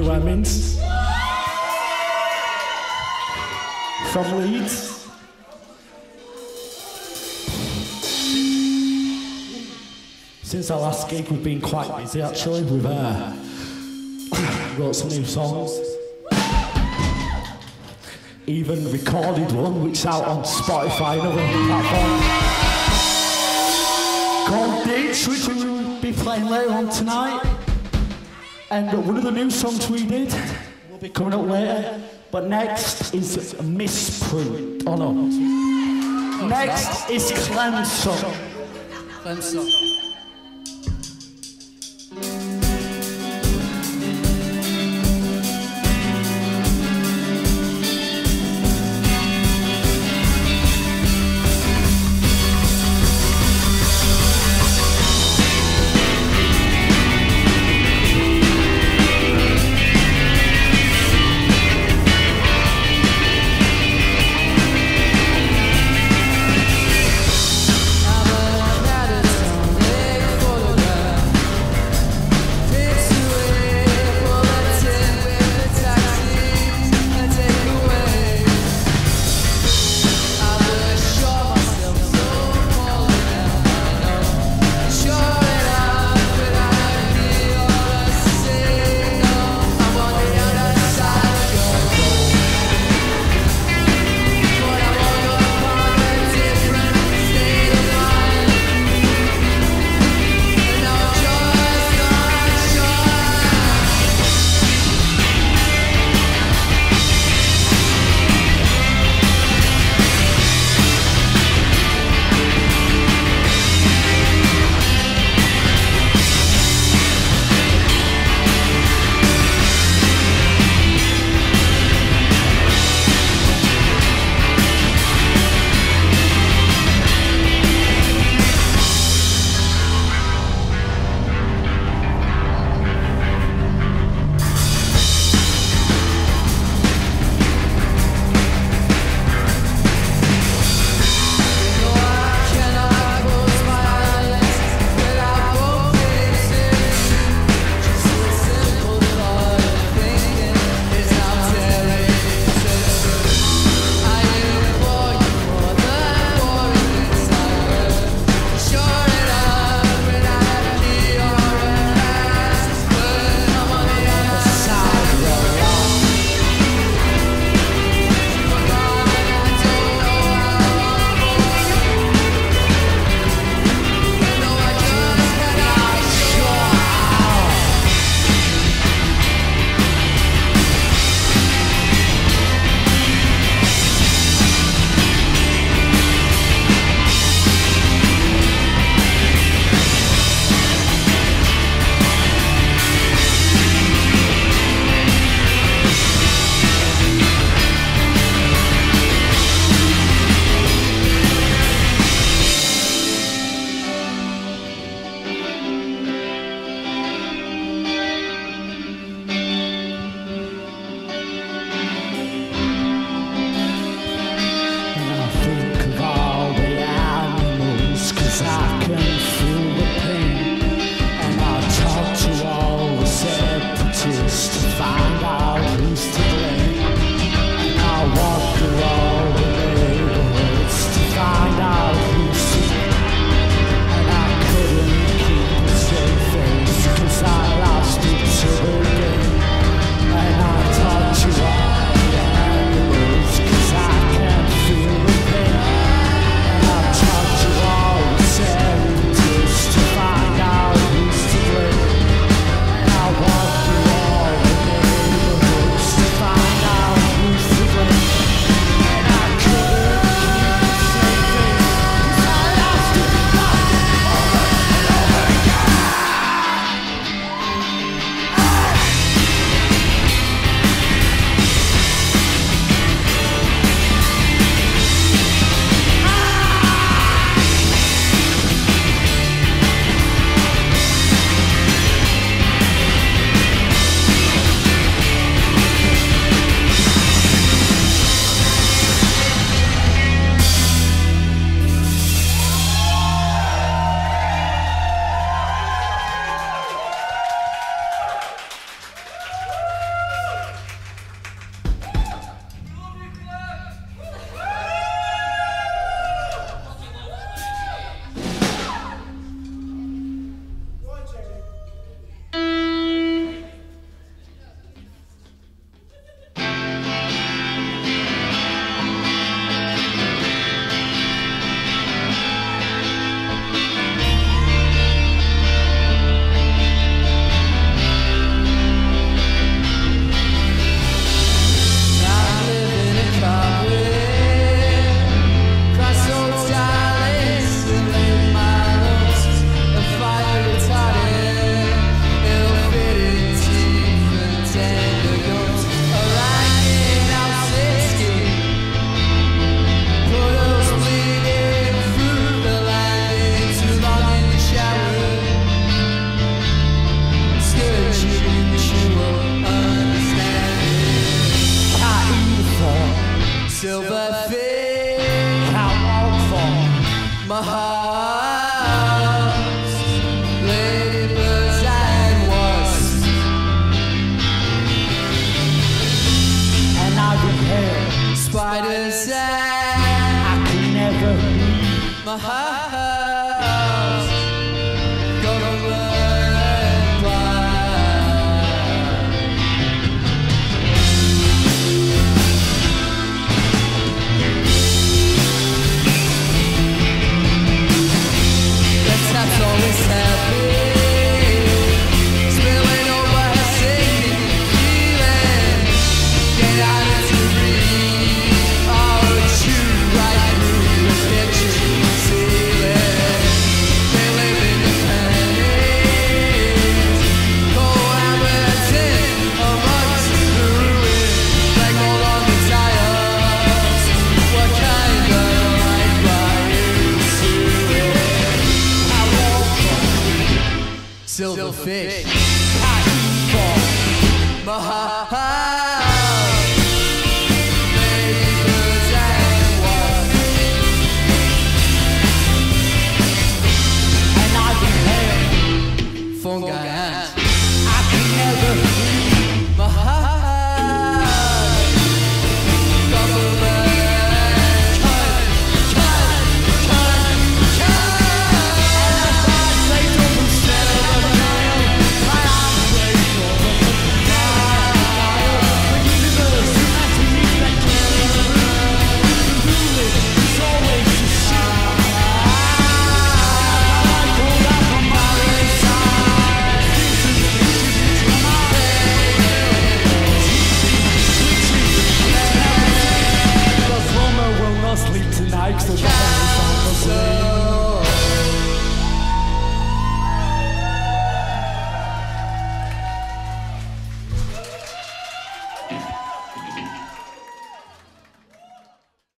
Hemmings. From Leeds. Since our last gig, we've been quite busy actually. We've uh, wrote some new songs. Even recorded one which is out on Spotify and other platforms. Called Ditch, which we'll be playing later on tonight. And one of the new songs we did will be coming up later. But next is Misprint. Oh no. Next is Clem's Song. Clem's Song.